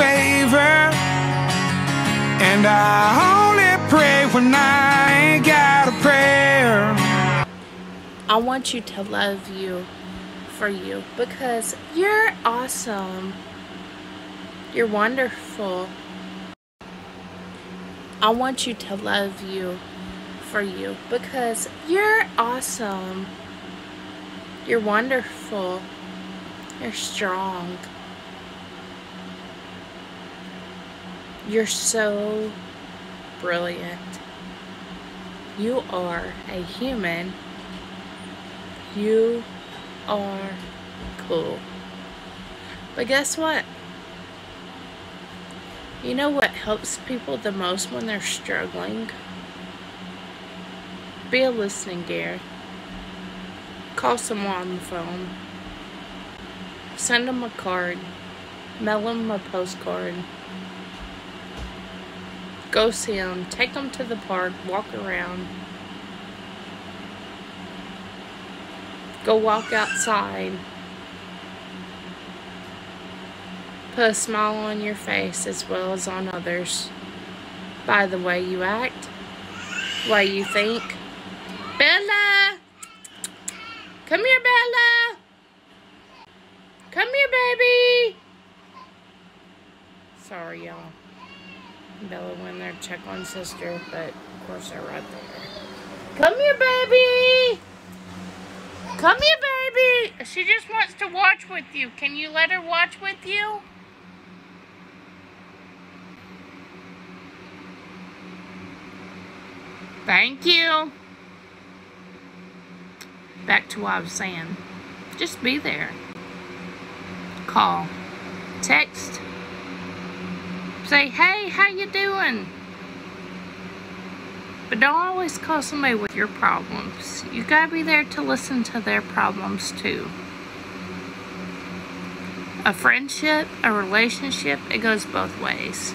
favor. And I only pray when I ain't got a prayer. I want you to love you for you because you're awesome. You're wonderful. I want you to love you for you because you're awesome. You're wonderful. You're strong. You're so brilliant. You are a human. You are cool. But guess what? You know what helps people the most when they're struggling? Be a listening ear. Call someone on the phone. Send them a card. Mail them a postcard. Go see them. Take them to the park. Walk around. Go walk outside. Put a smile on your face as well as on others. By the way you act, way you think. Bella! Come here, Bella! Come here, baby! Sorry, y'all. Bella went there to check on sister, but of course they're right there. Come here, baby! Come here, baby! She just wants to watch with you. Can you let her watch with you? Thank you. Back to what I was saying. Just be there. Call. Text. Say, hey, how you doing? But don't always call somebody with your problems. You gotta be there to listen to their problems too. A friendship, a relationship, it goes both ways.